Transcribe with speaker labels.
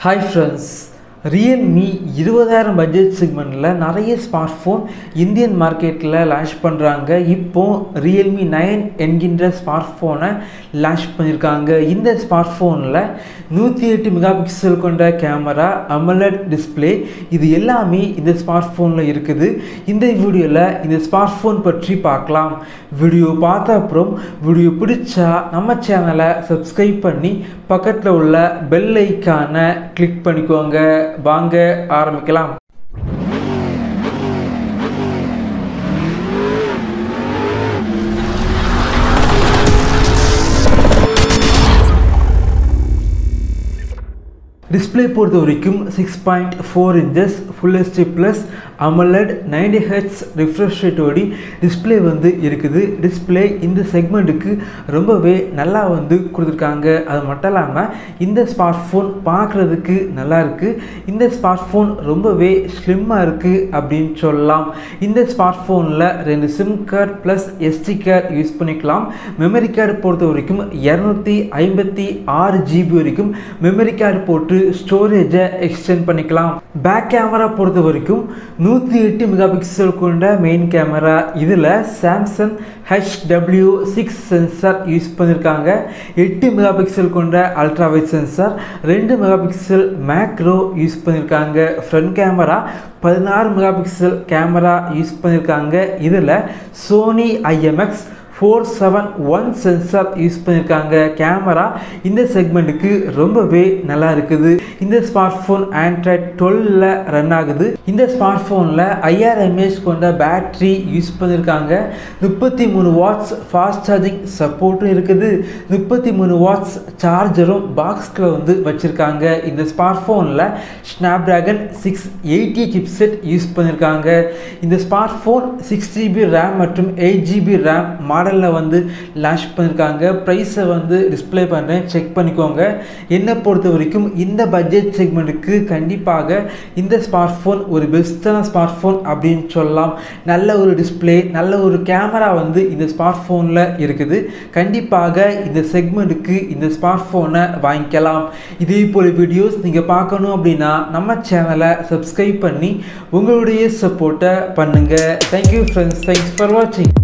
Speaker 1: Hi friends Realme இருபதாயிரம் budget செக்மெண்ட்டில் நிறைய ஸ்மார்ட் ஃபோன் இந்தியன் மார்க்கெட்டில் லான்ச் பண்ணுறாங்க இப்போ ரியல்மி நைன் என்கின்ற ஸ்மார்ட் ஃபோனை லான்ச் பண்ணியிருக்காங்க இந்த ஸ்மார்ட் ஃபோனில் நூற்றி எட்டு மெகா பிக்சல் கொண்ட கேமரா அமலட் டிஸ்பிளே இது எல்லாமே இந்த ஸ்மார்ட் ஃபோனில் இருக்குது. இந்த வீடியோவில் இந்த ஸ்மார்ட் ஃபோன் பற்றி பார்க்கலாம். வீடியோ பார்த்த அப்புறம் வீடியோ பிடிச்சா நம்ம சேனலை சப்ஸ்கிரைப் பண்ணி பக்கத்தில் உள்ள பெல் ஐக்கானை கிளிக் பண்ணிக்கோங்க. வாங்க ஆரம்பிக்கலாம். டிஸ்பிளே பொறுத்த வரைக்கும் six point four inches full HD plus AMOLED ninety hertz refresh ரேட்டோடி display வந்து இருக்குது. டிஸ்பிளே இந்த செக்மெண்ட்டுக்கு ரொம்பவே நல்லா வந்து கொடுத்துருக்காங்க. அது மட்டும் இல்லாமல் இந்த ஸ்மார்ட் ஃபோன் பார்க்குறதுக்கு நல்லா இருக்குது இந்த ஸ்மார்ட் ஃபோன் ரொம்பவே ஸ்லிம்மாக இருக்குது அப்படின்னு சொல்லலாம். இந்த ஸ்மார்ட் ஃபோனில் ரெண்டு sim card plus SD card use பண்ணிக்கலாம். மெமரி கார்டு பொறுத்த வரைக்கும் இரநூத்தி ஐம்பத்தி ஆறு ஜிபி வரைக்கும் மெமரி கார்டு போட்டு ஸ்டோரேஜை எக்ஸ்டெண்ட் பண்ணிக்கலாம். பேக் கேமரா பொறுத்த வரைக்கும் நூற்றி எட்டு மெகா பிக்சல் கொண்ட மெயின் கேமரா இதில் Samsung H W six sensor use பண்ணியிருக்காங்க எட்டு மெகா பிக்சல் கொண்ட அல்ட்ராவைட் சென்சார் ரெண்டு மெகா பிக்சல் மேக்ரோ யூஸ் பண்ணியிருக்காங்க ஃப்ரண்ட் கேமரா பதினாறு மெகா பிக்சல் கேமரா யூஸ் பண்ணியிருக்காங்க இதில் Sony I M X four seven one sensor use பண்ணியிருக்காங்க கேமரா இந்த செக்மெண்ட்டுக்கு ரொம்பவே நல்லா இருக்குது. இந்த ஸ்மார்ட் ஃபோன் ஆண்ட்ராய்ட் டுவெல்ல ரன் ஆகுது. இந்த ஸ்மார்ட் ஃபோனில் ஐஆர் கொண்ட பேட்ரி யூஸ் பண்ணியிருக்காங்க முப்பத்தி மூணு வாட்ஸ் ஃபாஸ்ட் சார்ஜிங் சப்போர்ட்டும் இருக்குது. முப்பத்தி மூணு வாட்ஸ் சார்ஜரும் பாக்ஸில் வந்து வச்சுருக்காங்க. இந்த ஸ்மார்ட் ஃபோனில் Snapdragon six eighty chipset use பண்ணியிருக்காங்க இந்த smart phone six GB RAM மற்றும் எயிட் ஜிபி ரேம் மாடலில் வந்து லான்ச் பண்ணியிருக்காங்க ப்ரைஸை வந்து டிஸ்பிளே பண்ணுறேன் செக் பண்ணிக்கோங்க. என்னை பொறுத்த வரைக்கும் இந்த பட்ஜெட் செக்மெண்ட்டுக்கு கண்டிப்பாக இந்த ஸ்மார்ட் ஃபோன் ஒரு பெஸ்ட்டான ஸ்மார்ட் ஃபோன் அப்படின்னு சொல்லலாம். நல்ல ஒரு டிஸ்பிளே நல்ல ஒரு கேமரா வந்து இந்த ஸ்மார்ட் ஃபோனில் இருக்குது. கண்டிப்பாக இந்த செக்மெண்ட்டுக்கு இந்த ஸ்மார்ட் ஃபோனை வாங்கிக்கலாம். இதே போல் வீடியோஸ் நீங்கள் பார்க்கணும் அப்படின்னா நம்ம சேனலை சப்ஸ்கிரைப் பண்ணி உங்களுடைய சப்போர்ட்டை பண்ணுங்கள் தேங்க்யூ ஃப்ரெண்ட்ஸ் தேங்க்ஸ் ஃபார் வாட்சிங்